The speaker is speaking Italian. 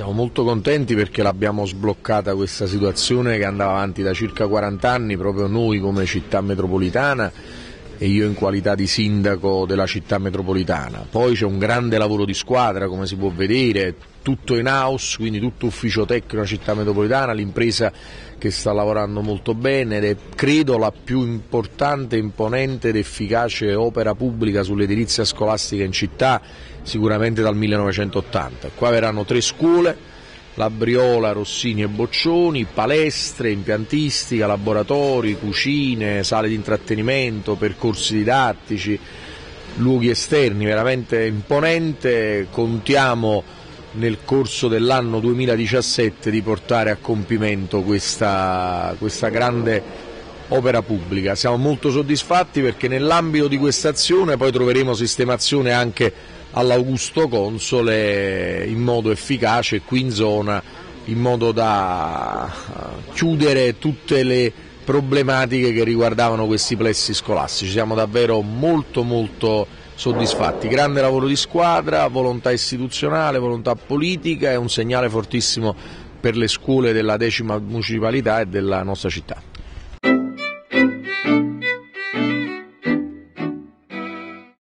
siamo molto contenti perché l'abbiamo sbloccata questa situazione che andava avanti da circa 40 anni, proprio noi come città metropolitana e io in qualità di sindaco della città metropolitana. Poi c'è un grande lavoro di squadra, come si può vedere, tutto in house, quindi tutto ufficio tecnico della città metropolitana, l'impresa che sta lavorando molto bene ed è credo la più importante, imponente ed efficace opera pubblica sull'edilizia scolastica in città, sicuramente dal 1980. Qua verranno tre scuole, la Briola, Rossini e Boccioni, palestre, impiantistica, laboratori, cucine, sale di intrattenimento, percorsi didattici, luoghi esterni, veramente imponente, contiamo nel corso dell'anno 2017 di portare a compimento questa, questa grande opera pubblica. Siamo molto soddisfatti perché nell'ambito di questa azione poi troveremo sistemazione anche all'Augusto Console in modo efficace qui in zona in modo da chiudere tutte le problematiche che riguardavano questi plessi scolastici. Siamo davvero molto molto soddisfatti. Grande lavoro di squadra, volontà istituzionale, volontà politica e un segnale fortissimo per le scuole della decima municipalità e della nostra città.